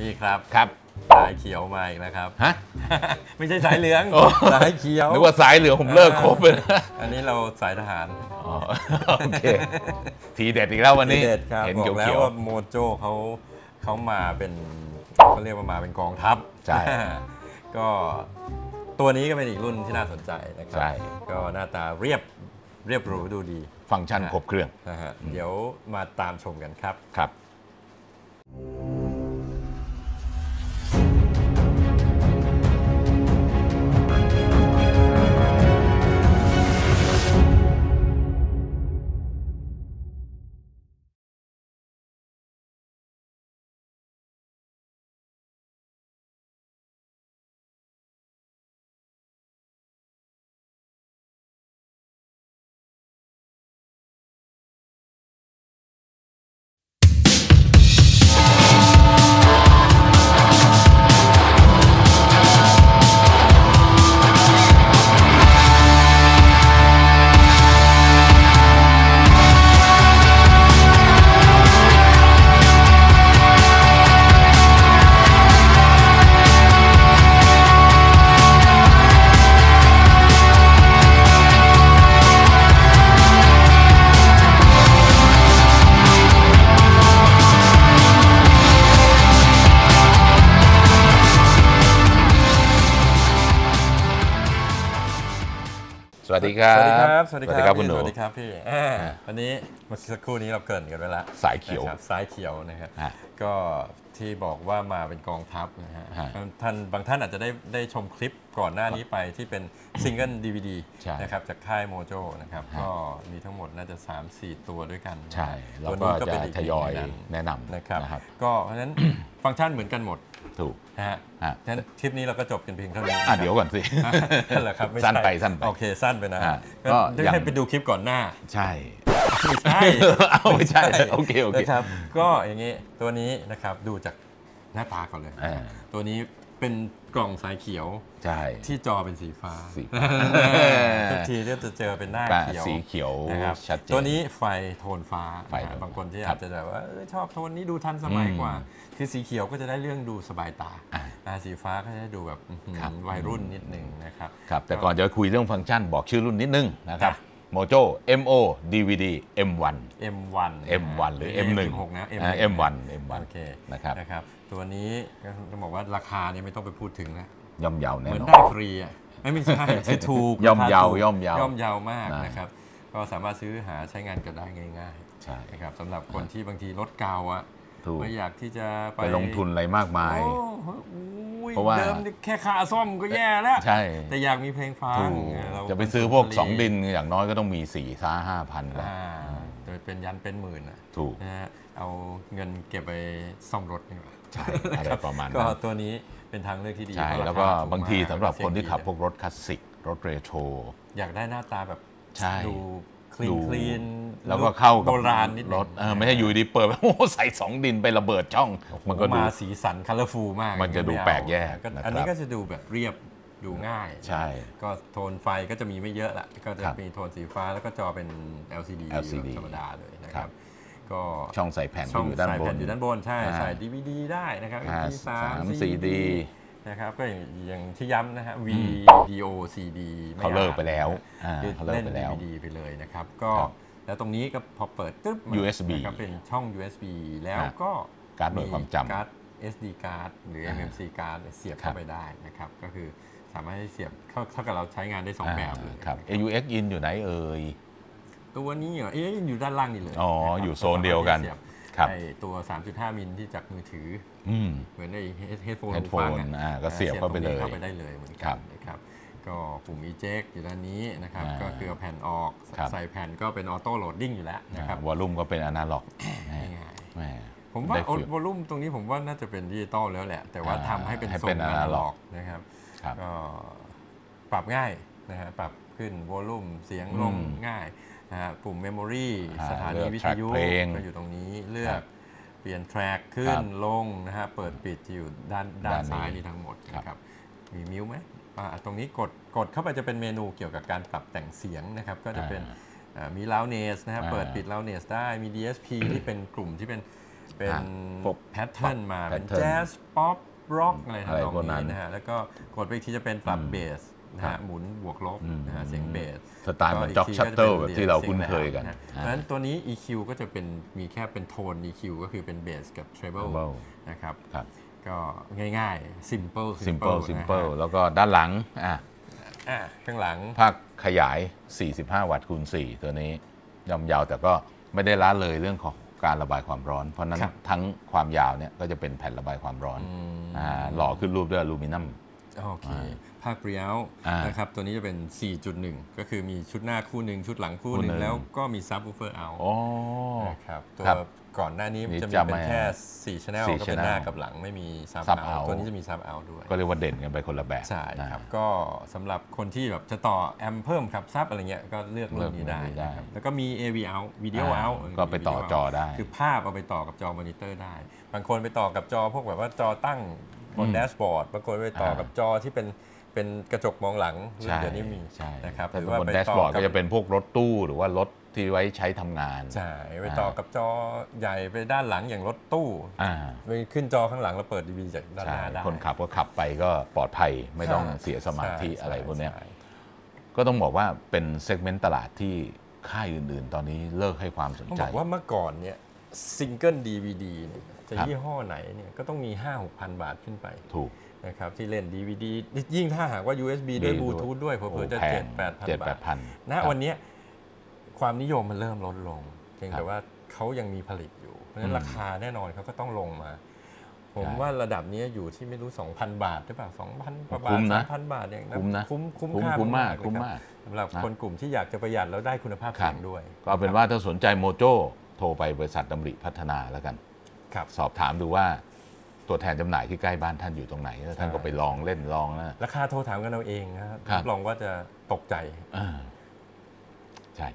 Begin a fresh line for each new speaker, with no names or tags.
พี่ครับ
ครับ
สายเขียวมาอีกแล้วครับ
ฮะ
ไม่ใช่สายเหลือง
โอ้
สายเขียว
นึกว่าสายเหลืองผมเลิกครบเลยนะ
อันนี้เราสายทหาร
อ๋อโอเค ทีเด็ดอีกแล้ววันนี้
ทีเด็ดครับ
เห็น
บอ
เขี
กแล้ว
ยว
ว่าโมโจเขาเขามาเป็นเขาเรียกว่ามาเป็นกองทัพ
ใช่
ก็ตัวนี้ก็เป็นอีกรุ่นที่น่าสนใจนะครั
ใช่
ก็หน้าตาเรียบเรียบหรูดูดี
ๆฟังก์ชันครบเครื่อง
นะฮะ เดี๋ยวมาตามชมกันครับ
ครับ วัสดีครับ
สวัสดีครับ สวัสดีครับ
คุณ
พี่
หนู
สวัสดีครับพี่อ่าวันนี้เมื่อสักครู่นี้เราเกรินกันไว้แล้ว
สายเขียว
นะครับสายเขียวนะครับ
ฮะ
ก็ที่บอกว่ามาเป็นกองทัพนะฮะ
ฮะ
ท่านบางท่านอาจจะได้ได้ชมคลิปก่อนหน้านี้ไปที่เป็นซิงเกิลดีวดี
ใช่
นะครับจากค่ายโมโจนะครับ
ฮะ
ก็มีทั้งหมดน่าจะ 3-4 ตัวด้วยกัน
ใช่เรา
ตัว
ก็
นี้
จะ
เป็นอีก
ทยอย
หนึ่งในนั้น
แนะนำ
นะครับ
นะครับ
ก็เพราะฉะนั้นฟังก์ชันเหมือนกันหมด
ถูก
นะฮะ
ฮะ
ฉะนั้นคลิปนี้เราก็จบกันเพียงเท่านี้
อะเดี๋ยวก่อนสิ
นั่นแหละครับไม่ใช่
สั้นไปสั้นไป
โอเคสั้นไปนะ
อะ
ก็
ก็
ได้
ยัง
ให้ไปดูคลิปก่อนหน้า
ใช่
ไม่ใช่
เอาไม่ใช่โอเคโอเค
นะครับก็อย่างนี้ตัวนี้นะครับดูจากหน้าตาก่อนเลย
อ่า
ตัวนี้ เป็นกล่องสายเขียว
ใช่
ที่จอเป็นสีฟ้า
สีฟ้า
ทุกทีก็จะเจอเป็นหน้า
แปะ
เขียว
สีเขียว
นะครับ
ชัดเจน
ตัวนี้ไฟโทนฟ้า
ไฟ
นะฮะ
โทน
บางคนที่
ครั
อา
บ
จจะแบบว่าเออชอบโทนนี้ดูทันสมัย
อืม
กว่า คือสีเขียวก็จะได้เรื่องดูสบายตา
อ่า
อ่าสีฟ้าก็จะได้ดูแบบอื้อหือ
ครับ
วัยรุ่นนิดหนึ่งนะครับ
ครับ แต่ก่อนจะคุยเรื่องฟังก์ชันบอกชื่อรุ่นนิดนึงนะครับ
จ้
โมโจ MO DVD M1
M1
M1 หรือ M1
M16 นะ
อ่า M1 M1
โอเค
นะครับ
นะครับ ตัวนี้ก็ต้องบอกว่าราคาเนี่ยไม่ต้องไปพูดถึงนะ
ย่อมเยาว
เห
แน่
มือน
นอน
ได้ฟรีอะไม่ไม่ใช่คือถูก
ย่อม
รค
เยา
ถูก
ย่อมเยา
ย่อมเยาวมาก
นะ
นะครับ ก็สามารถซื้อหาใช้งานกันได้ง่าย
ใช่
ๆนะครับสำหรับคนที่บางทีรถเก่าอะ
ถูก
ไม่อยากที่จะไป
ไปลงทุนอะไรมากมาย
โอ้โหอุ้ย
เพราะว่า
เดิมนี่แค่ค่าซ่อมก็แย่แล้ว
ใช่
แต่อยากมีเพลงฟัง
ถูก
เรา
จะไปซื้อพวก2ดินอย่างน้อยก็ต้องมี4ี่ห้าห้าพันแล้ว
อ่าโดยเป็นยันเป็นหมื่นอะ
ถูก
นะฮะเอาเงินเก็บไปซ่อมรถนี่หว่า
ใช่อะไรประมาณ
ก็
นั้น
ตัวนี้เป็นทางเลือกที่ดี
ใช่
เพระ
แล้วก็
รคถู
บางที
มก
สำหรับคนที่ขับ
เสียงดี
พวกรถคลาสสิกรถเรโทร
อยากได้หน้าตาแบบ
ใช่
ดูคลี
ดู
นคลีน
แล้วก็เข้ากับ
โบราณนิดนึง
รถเออไม่ใช่อยู่ดีเปิดโอ้โหใส่สองดินไประเบิดช่องมันก็ดู
มาสีสันคัลเลอร์ฟูมาก
มันจะดู
ไเอา
แปลกแยก
ก็
นะครับ
อันนี้ก็จะดูแบบเรียบดูง่าย
ใช่
ก็โทนไฟก็จะมีไม่เยอะละก็จะ
ครับ
มีโทนสีฟ้าแล้วก็จอเป็น LCD
LCD
ธรรมดาเลยนะค
ครั
รับ
บ
ก็
ช่องใส่แผ่น
ช่อง
อยู่ด้าน
ใส่
บ
แผ่
น
น อยู่ด้านบนใช่
อ่า
ใส่ DVD ได้นะครับ
อ่า
MP3
สาม
CD
CD
นะครับก็อย่างอย่างที่ย้ำนะฮะ
อืม
VDO CD ไม่
เขาเลิก
อ่น
ไปแล้ว
นะฮะ
อ่า
คือ
เขาเลิก
เล่น
ไปแล้ว
DVD ไปเลยนะครับ ก็
ครับ
แล้วตรงนี้ก็พอเปิดตึ๊บมา
USB
นะครับเป็นช่อง USB แล้ว
ฮะ
ก็
การ์ดหน่วยความจำ
การ์ด SD card หรือ
อ่า
MMC card เนี่ยเสียบ
ครั
เข้า
บ
ไปได้นะครับ ก็คือสามารถให้เสียบเข้าเท่ากับเราใช้งานได้สองแบบเลย
ครับ AUX in อยู่ไหนเอ่ย
ตัวนี้เหรอเอ๊ะอยู่ด้านล่างนี่เลย
อ๋อ
นะครับ
อยู่โซนเดียวกัน
สามารถที่จะเสียบ
ครับ
ไอ้ตัว 3.5 มิลที่จากมือถือ
อืม
เหมือนไอ้เฮดโฟน
headphone อ่าก็เสียบเข้าไปเลย
เข้าไปได้เลยเหมือนกันครั
บ
นะครับก็ปุ่ม eject อยู่ด้านนี้นะครับ
อ่า
ก็คือเอาแผ่นออก
ครับ
ใส่แผ่นก็เป็น auto loading อยู่แล้วนะครับ
volume ก็เป็นอนาล็อก
ง่ายๆ
แหม
ผมว่า
ได้
feel volume ตรงนี้ผมว่าน่าจะเป็นดิจิตอลแล้วแหละ แต่ว่า
อ่า
ทำให้เป็น
ให้
ทรง
เป็น
analog
analog
นะครับ
ครับ
ก็ปรับง่ายนะฮะปรับขึ้น volume เสียงลง
อืม
ง่าย นะฮะปุ่ม memory
อ่า
สถานี
เลือก
วิท
track
ยุ
เพลง
ก็อยู่ตรงนี้เลือ
ครั
ก
บ
เปลี่ยนแทร็กขึ้
ครั
น
บ
ลงนะฮะเปิดปิดจะอยู่ด้านด้าน
ด้านนี้
ซ้ายนี่ทั้งหมด
ครับ
นะครับมี mute ไหมอ่าตรงนี้กดกดเข้าไปจะเป็นเมนูเกี่ยวกับการปรับแต่งเสียงนะครับก็จะเป็นอ่ามี loudness นะครับ
อ่า
เปิดปิด loudness ได้มี DSP ที่เป็นกลุ่มที่เป็นเป็น
อะพวก
แพทเทิร์นมาเป็น
pattern
แจ๊สป๊อปร็อกอะไร
อะไร
ทำนอง
พวกนั้น
นี้นะฮะแล้วก็กดไปอีกทีจะเป็นปรับ
อืม
เบส นะ
ครั
ฮะ
บ
หมุนบวกลบ
อืม
นะฮะเสียงเบส
สไตล์เหมือน
ก็
จ็อก
ที
ชัต
จะ
เตอร์
ป็
แบบที่เรา
สียง
คุ้นเคยกัน
แล้วะ
อ่า
เพราะฉะนั้นตัวนี้ EQ ก็จะเป็นมีแค่เป็นโทน EQ ก็คือเป็นเบสกับ treble
treble
นะครับ
ครับ
ก็ง่ายๆ simple
simple
นะฮะ
simple แล้วก็ด้านหลังอะ
อะข้างหลัง
ภาคขยาย 45 วัตต์คูณ 4 ตัวนี้ย่อมยาวแต่ก็ไม่ได้ละเลยเรื่องของการระบายความร้อน เพราะฉะนั้น
ครับ
ทั้งความยาวเนี่ยก็จะเป็นแผ่นระบายความร้อน
อืม
อ่าหล่อขึ้นรูปด้วยอลูมิเนียม
โอเค ภาคเรียว
อ่าน
นะครับตัวนี้จะเป็น 4.1 ก็คือมีชุดหน้าคู่หนึ่งชุดหลังคู่หนึ่
คู่หนึ่
ง
ง
แล้วก็มีซับ w ูเฟอร์เอา
โอ้
นะครับตัว
ครับ
ก่อนหน้านี้
นี่
จะมี
จำ
เป็น
ไม่
แค่4 channel
สี่
ก็เป็นหน้า
channel
กับหลังไม่มีซับ
sub
เอา
out
ตัวนี้จะมีซับเอาด้วย
ก็เรียกว่าเด่นกันไปคนละแบบ
ใช่
นะครับ
ก็สำหรับคนที่แบบจะต่อแอมเพิ่มครับซับอะไรเงี้ยก็เลือกรุ่นนี้ได้
เลือกรุ่นนี้ได้
นะครับแล้วก็มี AV out video
อ่า
out
ก็ไปต่อจอได้
คือภาพเอาไปต่อกับจอมอนิเตอร์ได้ บางคนไปต่อกับจอพวกแบบว่าจอตั้งบน
อืม
แดชบอร์ดบางคนไปต่อกับจอที่เป็น เป็นกระจกมองหลัง
ใช่
เดี๋ยวนี้มี
ใช่
นะครับ
แต่
หรือว่า
บน
ไป
แดช
ต่
บอร์ด
กั
ก็จะเป็นพวกรถตู้หรือว่ารถที่ไว้ใช้ทำงาน
ใช่ไปต่อกับจอใหญ่ไปด้านหลังอย่างรถตู้
อ่า
ไปขึ้นจอข้างหลังแล้วเปิดดีวีจากด้านหน้าได้ใช่
คนขับก็ขับไปก็ปลอดภัยไม่ต้อง
ใช่
เสียสมาธิ
ใช่
อะไรพวกเนี้ย
ใช่
ก็ต้องบอกว่าเป็น segment ตลาดที่ค่ายอื่น ๆ ตอนนี้เลิกให้ความสนใจ
ต้องบอกว่าเมื่อก่อนเนี่ยซิงเกิลดีวดีเนี่ยจะ
ครับ
ยี่ห้อไหนเนี่ยก็ต้องมี 5 6พันบาทขึ้นไป
ถูก
นะครับที่เล่น DVD ยิ่งถ้าหากว่า USB ด้วย
มี
บด้วย
ด้วย
ลูทูธด้วยเผื่อๆจะ
โอ้แพ
เจ็
ง
ดแปดพัน
เจ็ด
บา
แป
ท
ดพัน
ณวันเนี้ยความนิยมมันเริ่มลดลงเพียง
ครั
แต่
บ
ว่าเขายังมีผลิตอยู่ เพราะฉะนั้
อื
น
ม
ราคาแน่นอนเขาก็ต้องลงมา ผม
ใช่
ว่าระดับเนี้ยอยู่ที่ไม่รู้ 2,000 บาทหรือเปล่า2,000กว่าบา
คุ้
ท
มนะ
3,000 บาทอย่าง
คุ้มนะ
คุ้มคุ้ม
คุ้ม
ค่า
คุ้มมาก
เลย
คุ้ม
รับ
มาก
สำหรับ
นะ
คนกลุ่มที่อยากจะประหยัดแล้วได้คุณภาพ
ครั
เสี
บ
ยงด้วย
ก็เอาเป็นว่าถ้าสนใจโมโจโทรไปบริษัทดำริพัฒนาแล้วกัน
ครับ
สอบถามดูว่า ตัวแทนจำหน่ายที่ใกล้บ้านท่านอยู่ตรงไหนแล้วท่านก็ไปลองเล่นลองนะ
ราคาโทรถามกันเอาเองนะครับ
ครับ
รับรองว่าจะตกใจ
อ่าใช่